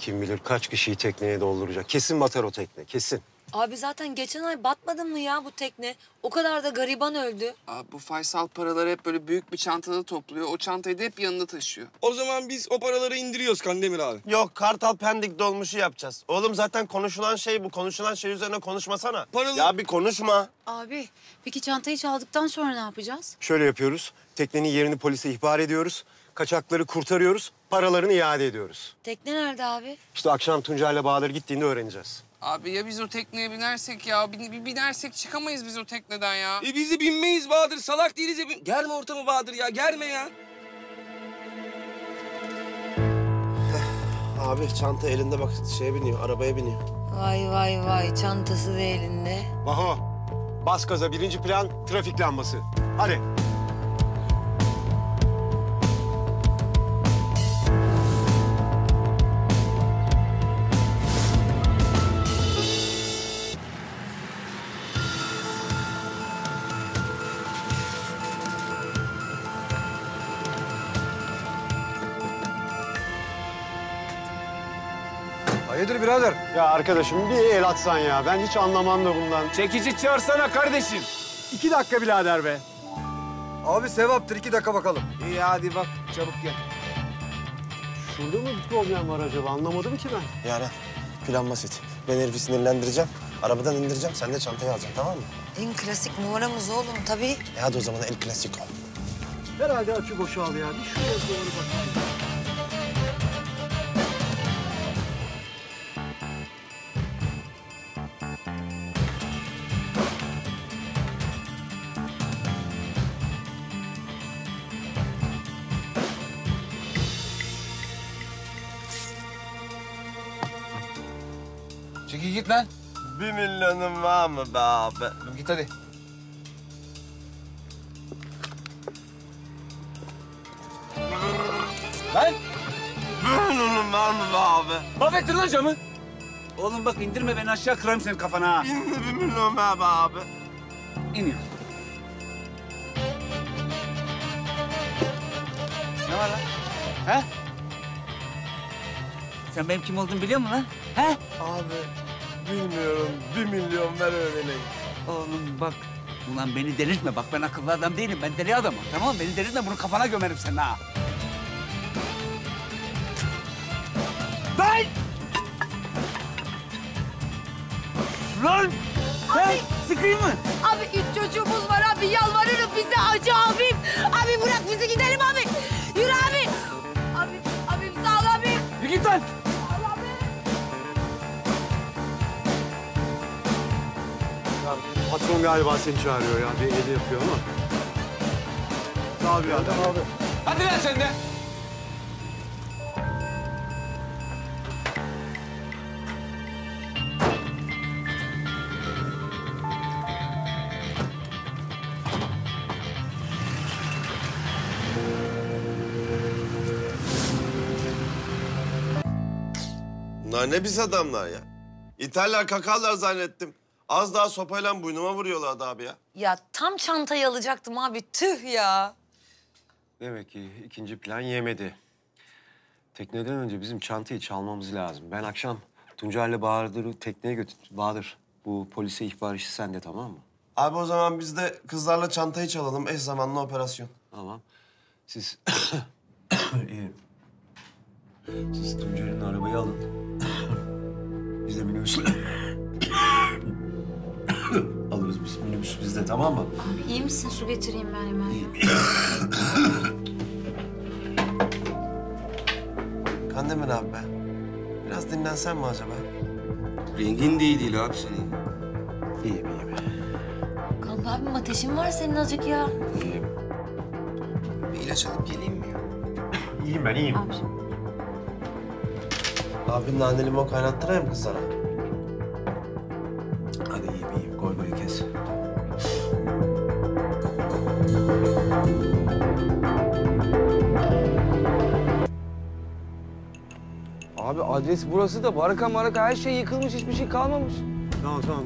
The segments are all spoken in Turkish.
Kim bilir kaç kişiyi tekneye dolduracak. Kesin batar o tekne, kesin. Abi zaten geçen ay batmadı mı ya bu tekne? O kadar da gariban öldü. Abi bu Faysal paraları hep böyle büyük bir çantada topluyor. O çantayı da hep yanında taşıyor. O zaman biz o paraları indiriyoruz Kandemir abi. Yok Kartal Pendik dolmuşu yapacağız. Oğlum zaten konuşulan şey bu. Konuşulan şey üzerine konuşmasana. Paralı- Ya bir konuşma. Abi peki çantayı çaldıktan sonra ne yapacağız? Şöyle yapıyoruz. Teknenin yerini polise ihbar ediyoruz. Kaçakları kurtarıyoruz. Paralarını iade ediyoruz. Tekne nerede abi? İşte akşam Tuncay'la Bahadır gittiğinde öğreneceğiz. Abi ya biz o tekneye binersek ya? Bir binersek çıkamayız biz o tekneden ya. E biz de binmeyiz Bahadır. Salak değiliz ya. Bin- Germe ortamı Bahadır ya. Germe ya. Abi çanta elinde bak şeye biniyor, arabaya biniyor. Vay vay vay çantası da elinde. Maho, bas gaza. Birinci plan trafik lambası. Hadi. Birader? Ya arkadaşım bir el atsan ya. Ben hiç anlamam da bundan. Çekici çağırsana kardeşim. İki dakika birader be. Abi sevaptır iki dakika bakalım. İyi hadi bak çabuk gel. Şurada mı bir problem var acaba? Anlamadım ki ben. Yaren, plan basit. Ben herifi sinirlendireceğim. Arabadan indireceğim. Sen de çantayı alacaksın tamam mı? En klasik numaramız oğlum tabii. E hadi o zaman el klasiko. Herhalde açı boşal ya. Bir şuraya doğru bakayım. Çekil git lan. Bir milyonum var mı be abi? Git hadi. Lan Bir milyonum var mı be abi? mahvettin lan camı. Oğlum bak indirme beni aşağı kırarım senin kafana ha. İndi bir milyon var be abi. İniyor. Ne var lan? He? Sen benim kim olduğumu biliyor musun lan? He? Abi bilmiyorum. Bir milyon ver öğreneyim. Oğlum bak. Ulan beni delirtme bak ben akıllı adam değilim ben deli adamım tamam mı? Beni delirtme bunu kafana gömerim senin ha. Ben! Lan! Sen sıkayım mı? Abi patron galiba seni çağırıyor ya. Bir eli yapıyor ama. Sağ ol birader. abi. Hadi lan sen de. Bunlar ne biz adamlar ya. İterler kakarlar zannettim. Az daha sopayla boynuma vuruyorlardı abi ya. Ya tam çantayı alacaktım abi tüh ya. Demek ki ikinci plan yemedi. Tekneden önce bizim çantayı çalmamız lazım. Ben akşam Tuncay'la Bahadır'ı tekneye götür. Bahadır, bu polise ihbar işi sende tamam mı? Abi o zaman biz de kızlarla çantayı çalalım. Eş zamanlı operasyon. Tamam. Siz... İyi. Siz Tuncay'ın arabayı alın. Biz de minibüsle... Alırız biz. Minibüs bizde tamam mı? Abi iyi misin su getireyim ben hemen. Kandemir abi be. Biraz dinlensen mi acaba? Rengin de iyi değil abi senin. İyiyim, iyiyim. Kan abim ateşin var senin azıcık ya. İyiyim. Bir ilaç alıp geleyim mi ya? İyiyim ben, iyiyim. Abim nane limon kaynattırayım kızlara. Hadi Abi adres burası da baraka maraka her şey yıkılmış hiçbir şey kalmamış. Tamam, tamam.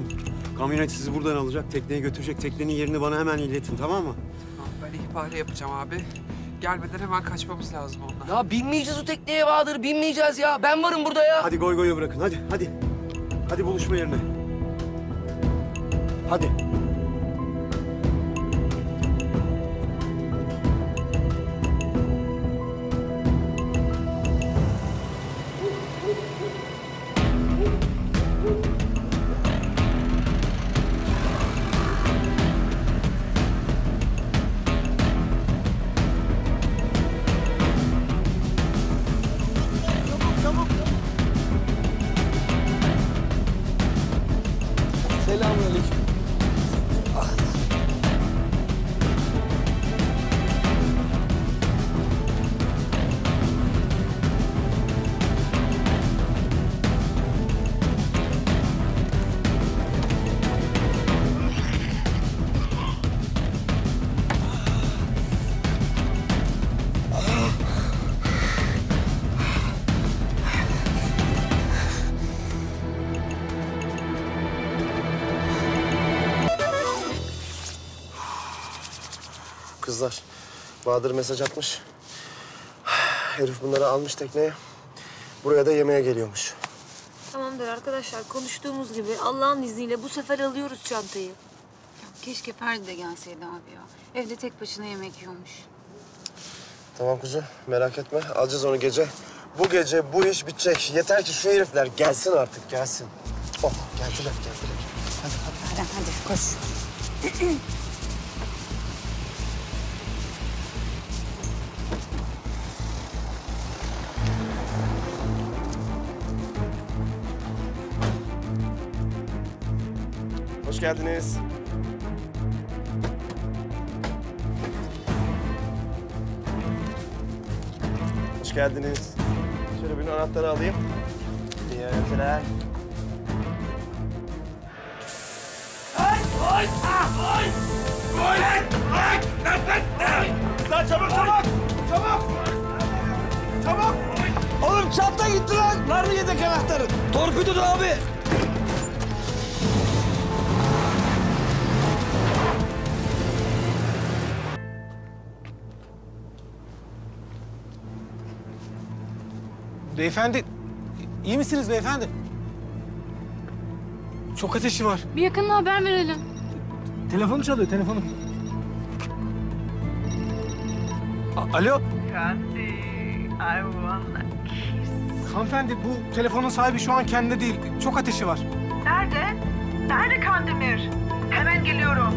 Kamyonet sizi buradan alacak, tekneye götürecek. Teknenin yerini bana hemen iletin, tamam mı? Ben ihbarı yapacağım abi. gelmeden hemen kaçmamız lazım ondan. Ya binmeyeceğiz o tekneye Bahadır, binmeyeceğiz ya. Ben varım burada ya. Hadi goy goyu bırakın hadi hadi. Hadi buluşma yerine. Hadi. Kızlar, Bahadır mesaj atmış. Herif bunları almış tekneye. Buraya da yemeğe geliyormuş. Tamamdır arkadaşlar konuştuğumuz gibi Allah'ın izniyle bu sefer alıyoruz çantayı. Keşke Ferdi de gelseydi abi ya. Evde tek başına yemek yiyormuş. Tamam kuzu, merak etme. Alacağız onu gece. Bu gece bu iş bitecek. Yeter ki şu herifler gelsin artık, gelsin. Oh, geldiler, geldiler. Hadi hadi koş. geldiniz. Hoş geldiniz. Şöyle bir anahtarı alayım. İyi eğlenceler. Oğlum çanta gitti lan. Var mı yedek anahtarın? Torpido da abi. Beyefendi, iyi misiniz beyefendi? Çok ateşi var. Bir yakınına haber verelim. Telefonu çalıyor, telefonu. A- Alo? Hanımefendi bu telefonun sahibi şu an kendinde değil. Çok ateşi var. Nerede? Nerede Kandemir? Hemen geliyorum.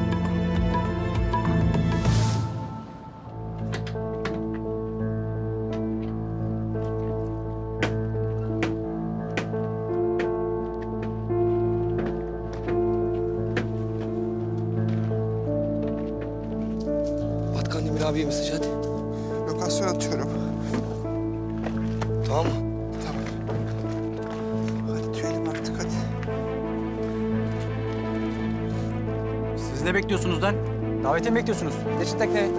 Abiye mesaj hadi. Lokasyon atıyorum. Tamam mı? Hadi tüyelim artık hadi. Siz ne bekliyorsunuz lan? Davetiye mi bekliyorsunuz? Geçin tekneye.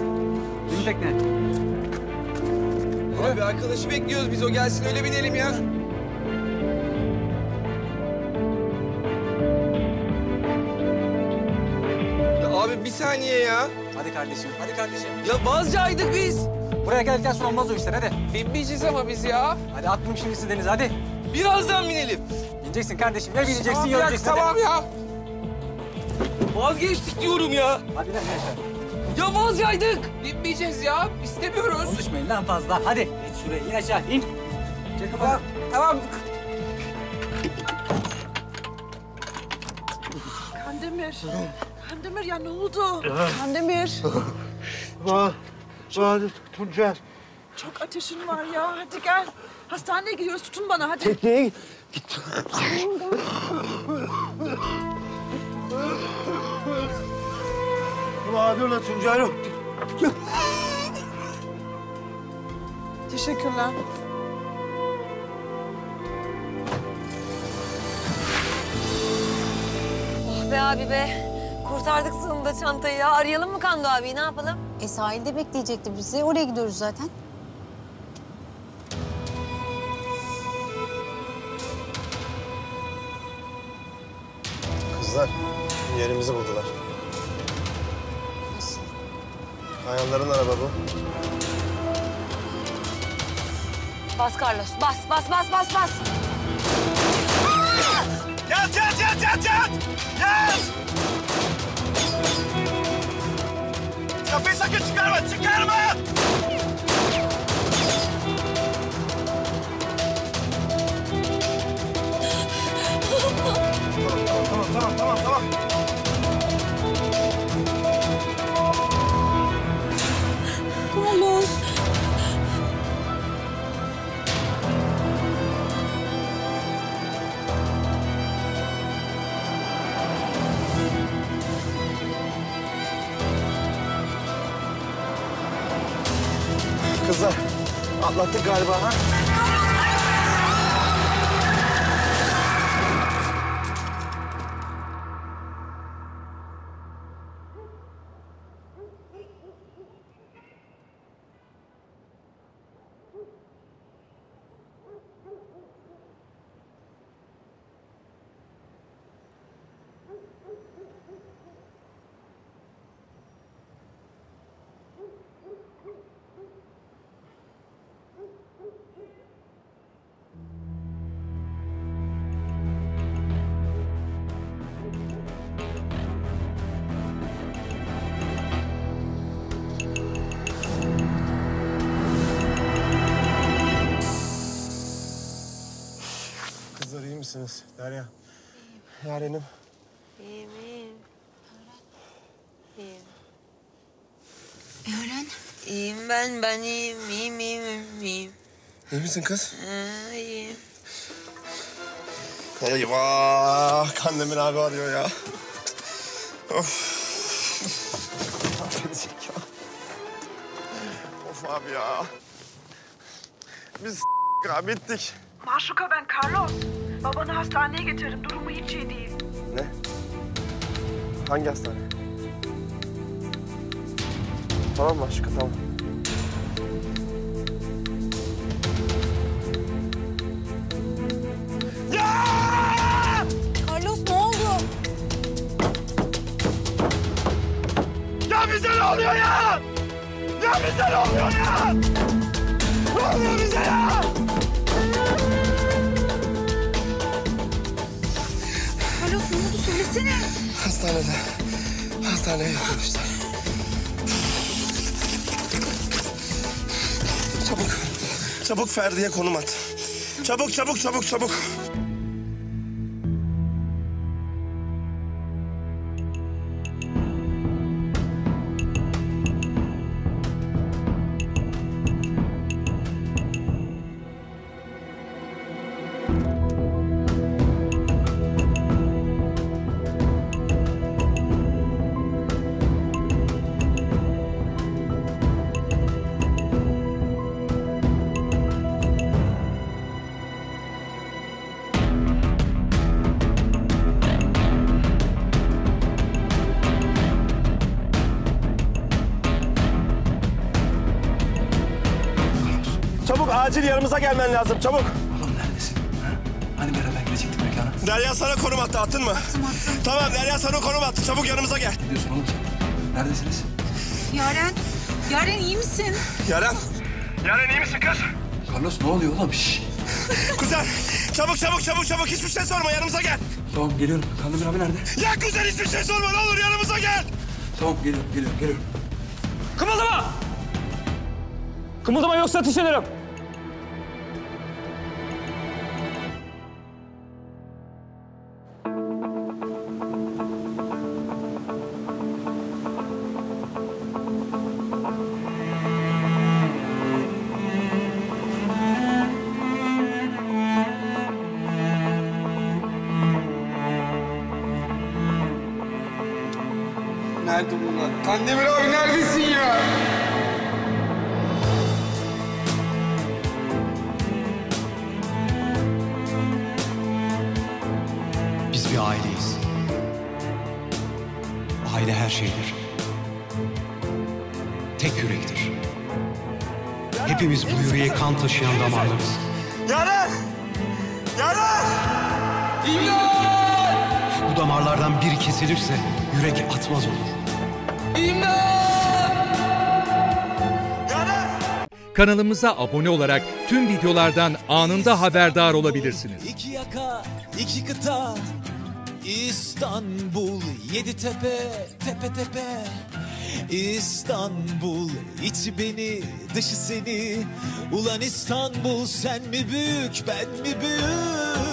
Bin tekne. Abi arkadaşı bekliyoruz biz o gelsin öyle binelim ya. Abi bir saniye ya. Hadi kardeşim, hadi kardeşim. Ya vazcaydık biz. Buraya geldikten sonra olmaz o işler hadi. Binmeyeceğiz ama biz ya. Hadi attım şimdi sizi denize hadi. Birazdan binelim. Bineceksin kardeşim. Ya bineceksin Tamam, ya öleceksin. tamam ya. Vazgeçtik diyorum ya. Hadi lan aşağı. Ya vazcaydık. Binmeyeceğiz ya. İstemiyoruz. Konuşmayın lan fazla. Hadi. Geç şuraya, in aşağı, in. Çek kafanı. Tamam. Kandemir. Kandemir ya ne oldu? Kandemir. Bahadır, Tuncer. Çok ateşin var ya. Hadi gel. Hastaneye gidiyoruz. Tutun bana hadi. Tekneye git. Bahadır'la Tuncer yok. Teşekkürler. Oh be abi be. Kurtardık sonunda çantayı ya. Arayalım mı Kando abi ne yapalım? E sahilde bekleyecekti bizi. Oraya gidiyoruz zaten. Kızlar, yerimizi buldular. Nasıl? Kayanların araba bu. Bas Carlos. Bas bas bas bas bas. Get Chicago, Chicago, Chicago, Chicago, Chicago, Chicago, Chicago, atlattık galiba ha? Misiniz? Derya. Yarenim. İyiyim iyiyim. İyiyim. Yaren. İyiyim ben ben iyiyim iyiyim iyiyim iyiyim. İyi misin kız? Ha, iyiyim. Eyvah! Kandemir abi arıyor ya. Of. Of abi ya. Biz abi bittik. Maşuka ben Carlos. Babanı hastaneye getirdim. Durumu hiç iyi değil. Ne? Hangi hastane? Tamam mı aşkım tamam. Carlos ne oldu? Ya bize ne oluyor ya? Ya bize ne oluyor ya? Ne oluyor bize ya? Ne oldu söylesene. Hastanede. Hastaneye yatırmışlar. Çabuk. Çabuk Ferdi'ye konum at. Çabuk çabuk çabuk çabuk. Acil yanımıza gelmen lazım çabuk. Oğlum neredesin? Ha? Hani beraber gidecektik mekana? Derya sana konum attı attın mı? Attım attım. Tamam Derya sana konum attı çabuk yanımıza gel. Ne diyorsun oğlum sen? Neredesiniz? Yaren. Yaren iyi misin? Yaren. Yaren iyi misin kız? Carlos ne oluyor oğlum? Şşş. Kuzen çabuk çabuk çabuk çabuk hiçbir şey sorma yanımıza gel. Tamam geliyorum. Kandemir abi nerede? Ya kuzen hiçbir şey sorma ne olur yanımıza gel. Tamam geliyorum, geliyorum, geliyorum. Kımıldama! Kımıldama yoksa ateş ederim. Nerede bunlar? Kandemir abi neredesin ya? Biz bir aileyiz. Aile her şeydir. Tek yürektir. Hepimiz bu yüreğe kan taşıyan damarlarız. Yaren. Yaren. Bu damarlardan biri kesilirse yürek atmaz olur. Kanalımıza abone olarak tüm videolardan anında haberdar olabilirsiniz. İki yaka, iki kıta, İstanbul, yedi tepe, tepe tepe. İstanbul, içi beni, dışı seni. Ulan İstanbul, sen mi büyük, ben mi büyük?